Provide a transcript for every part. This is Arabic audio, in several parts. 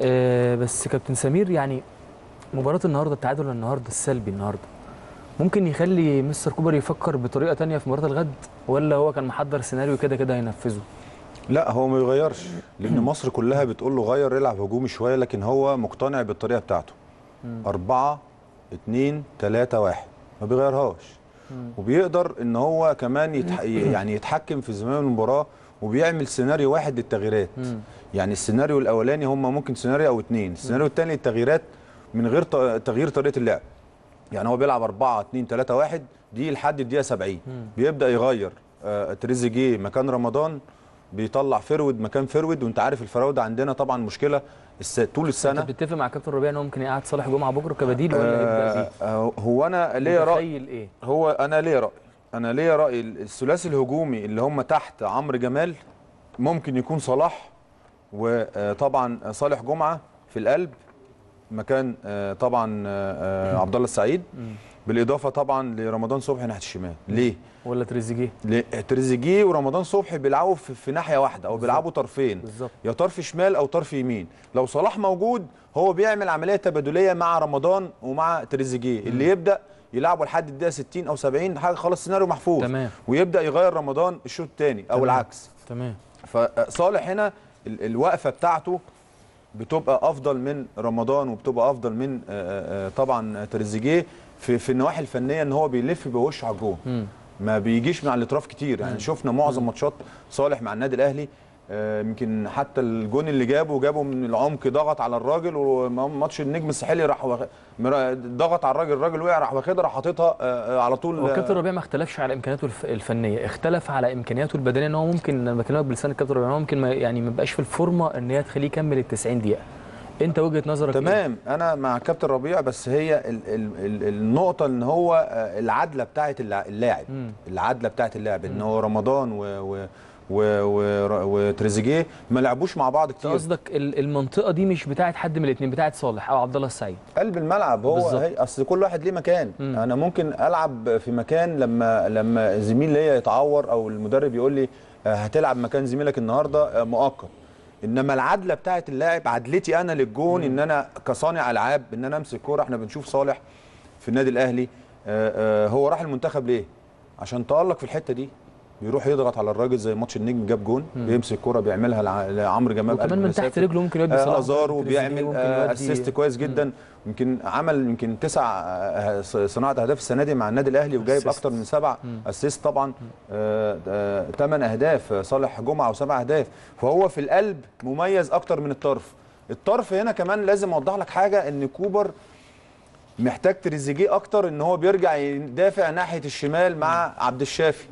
آه بس كابتن سمير يعني مباراة النهارده التعادل النهارده السلبي النهارده. ممكن يخلي مستر كوبر يفكر بطريقة تانية في مباراة الغد ولا هو كان محضر سيناريو كده كده هينفذه؟ لا هو ما يغيرش لأن مصر كلها بتقول له غير العب هجومي شوية لكن هو مقتنع بالطريقة بتاعته. أربعة اتنين تلاتة واحد. ما بيغيرهاش. وبيقدر إن هو كمان يتح... يعني يتحكم في زمام المباراة وبيعمل سيناريو واحد للتغييرات. يعني السيناريو الأولاني هم ممكن سيناريو أو اتنين. السيناريو الثاني التغييرات من غير. تغيير طريقة اللعب. يعني هو بيلعب 4 2 3 1 دي لحد الدقيقة 70 بيبدأ يغير. آه تريزيجيه مكان رمضان بيطلع forward مكان forward وانت عارف الفراوده عندنا طبعا مشكلة الس... طول أنت السنة. بتتفق مع كابتن ربيع إن هو ممكن يقعد صالح جمعة بكرة كبديل ولا يبدأ بيه؟ آه هو أنا ليا رأي. إيه؟ هو أنا ليا رأي. أنا ليا رأي الثلاثي الهجومي اللي هم تحت عمرو جمال ممكن يكون صلاح وطبعا صالح جمعة في القلب. مكان آه، طبعا آه، آه، عبد الله السعيد. بالإضافة طبعا لرمضان صبحي ناحية الشمال. ليه؟ ولا تريزيجيه؟ ليه؟ تريزيجيه ورمضان صبحي بيلعبوا في, ناحية واحدة أو بيلعبوا طرفين. بالظبط. يا طرف شمال أو طرف يمين. لو صلاح موجود هو بيعمل عملية تبادلية مع رمضان ومع تريزيجيه. اللي يبدأ يلعبوا لحد الدقيقة 60 أو 70 حاجة خلاص سيناريو محفوظ. تمام. ويبدأ يغير رمضان الشوط الثاني أو تمام. العكس. تمام. فصالح هنا ال- الوقفة بتاعته بتبقى أفضل من رمضان وبتبقى أفضل من آه، آه، طبعا تريزيجيه في في النواحي الفنية إن هو بيلف بوشه على الجون. ما بيجيش مع الأطراف كتير. يعني شفنا معظم ماتشات صالح مع النادي الأهلي آه، يمكن حتى الجون اللي جابه جابه من العمق ضغط على الراجل وماتش النجم الساحلي راح ضغط على الراجل الراجل وقع راح واخدها راح حاططها آه، آه، على طول. هو كابتن ربيع ما اختلفش على إمكانياته الف- الفنية اختلف على إمكانياته البدنية إن هو ممكن أنا بكلمك بلسان الكابتن ربيع ممكن ما يعني ما يبقاش في الفورمة إن هي تخليه يكمل ال 90 دقيقة. أنت وجهة نظرك إيه؟ تمام. أنا مع كابتن ربيع بس هي ال ال ال النقطة إن هو آه، العدلة بتاعه اللا- اللاعب. العدلة بتاعه اللاعب إن هو رمضان و- و- وتريزيجيه ما لعبوش مع بعض كتير. قصدك ال- المنطقة دي مش بتاعه حد من الاثنين بتاعه صالح أو عبد الله السعيد قلب الملعب هو بالظبط. هي أصل كل واحد ليه مكان. مم. أنا ممكن ألعب في مكان لما لما زميل ليا يتعور أو المدرب يقول لي آه، هتلعب مكان زميلك النهارده آه، مؤقت. إنما العدلة بتاعه اللاعب عدلتي أنا للجون إن أنا كصانع ألعاب إن أنا أمسك كورة. إحنا بنشوف صالح في النادي الأهلي آه، هو راح المنتخب ليه؟ عشان تألق في الحتة دي. بيروح يضغط على الراجل زي ماتش النجم جاب جون بيمسك كوره بيعملها لع- لعمرو جمال وكمان من تحت. رجله ممكن يودي آه، صالح آزارو وبيعمل آه، assist كويس جدا. يمكن عمل يمكن تسع آه، صناعة أهداف السنة دي مع النادي الأهلي وجايب. أكتر من سبع assist طبعا. ثمان أهداف آه، صالح جمعة وسبع أهداف. فهو في القلب مميز أكتر من الطرف. الطرف هنا كمان لازم أوضح لك حاجة إن كوبر محتاج تريزيجيه أكتر إن هو بيرجع يدافع ناحية الشمال مع عبد الشافي.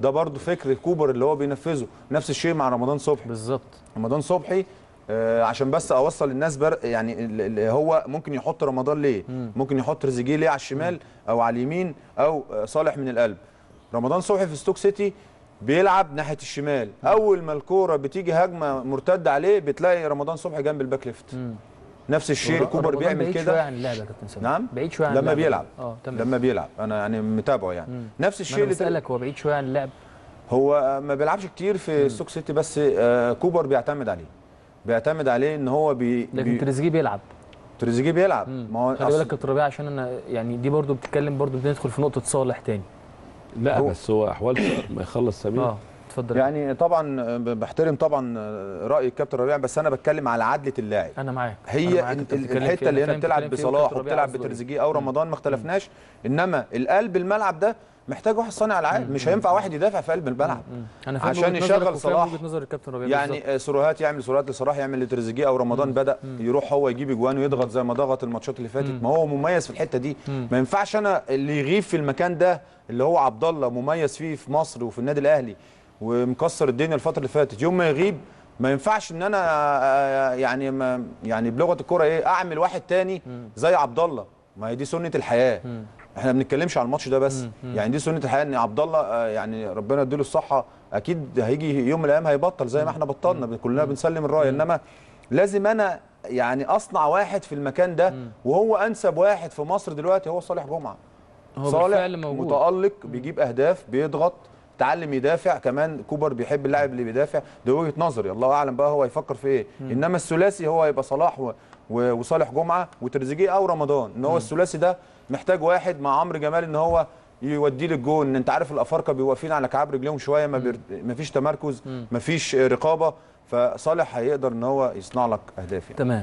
ده برضو فكر كوبر اللي هو بينفذه. نفس الشيء مع رمضان صبحي. بالظبط. رمضان صبحي آه، عشان بس أوصل للناس بر يعني ال- ال- هو ممكن يحط رمضان ليه؟ ممكن يحط تريزيجيه ليه على الشمال أو على اليمين أو آه، صلاح من القلب. رمضان صبحي في ستوك سيتي بيلعب ناحية الشمال. أول ما الكورة بتيجي هجمة مرتدة عليه بتلاقي رمضان صبحي جنب ال back left. نفس الشيء كوبر بيعمل بعيد شوية كده عن اللعبة يا كابتن سامي. نعم؟ بعيد شوية عن لما. بيلعب. آه تمام. لما بيلعب. أنا يعني متابعه يعني. نفس ما الشيء اللي بسألك هو بعيد شوية عن اللعب؟ هو ما بيلعبش كتير في ستوك سيتي بس آه، كوبر بيعتمد عليه. بيعتمد عليه إن هو بي, لكن بي تريزيجيه بيلعب. تريزيجيه بيلعب. ما هو خلي بالك كابتن ربيع عشان أنا يعني دي برضو بتتكلم برضو بندخل في نقطة صلاح تاني. لا هو- بس هو أحوال ما يخلص سمير. آه. اتفضل يعني طبعا بحترم طبعا رأي الكابتن ربيع بس أنا بتكلم على عدله اللاعب. أنا معاك. أنا هي معاك، ال- بتتكلم الحتة اللي أنا هنا بتلعب بصلاح وبتلعب إيه. بتريزيجيه أو رمضان ما اختلفناش. إنما القلب الملعب ده محتاج واحد صانع العاب مش هينفع واحد يدافع في قلب الملعب. فاهم عشان يشغل صلاح. نظر الكابتن ربيع. يعني سروهات يعمل سروهات لصلاح يعمل لتريزيجيه أو رمضان بدأ يروح هو يجيب إجوان ويضغط زي ما ضغط الماتشات اللي فاتت. ما هو مميز في الحتة دي. ما ينفعش أنا اللي يغيب في المكان ده اللي هو عبد الله مميز فيه في مصر وفي النادي الأهلي. ومكسر الدنيا الفترة اللي فاتت. يوم ما يغيب ما ينفعش إن أنا آه، يعني ما يعني بلغة الكورة إيه أعمل واحد تاني زي عبد الله. ما هي دي سنة الحياة. إحنا ما بنتكلمش على الماتش ده بس. يعني دي سنة الحياة إن عبد الله آه، يعني ربنا يديله الصحة. أكيد هيجي يوم من الأيام هيبطل زي ما إحنا بطلنا. كلنا بنسلم الرايه إنما لازم أنا يعني أصنع واحد في المكان ده وهو أنسب واحد في مصر دلوقتي هو صالح جمعة. هو صالح موجود. متألق بيجيب أهداف بيضغط تعلم يدافع كمان كوبر بيحب اللاعب اللي بيدافع. ده وجهة نظري الله أعلم بقى هو يفكر في إيه. إنما الثلاثي هو هيبقى صلاح و... و... وصالح جمعة وتريزيجيه أو رمضان. إن هو الثلاثي ده محتاج واحد مع عمرو جمال إن هو يوديه للجون. أنت عارف الأفارقة بيبقوا واقفين على كعاب رجليهم شوية ما, بير... ما فيش تمركز ما فيش رقابة. فصالح هيقدر إن هو يصنع لك أهداف يعني. تمام.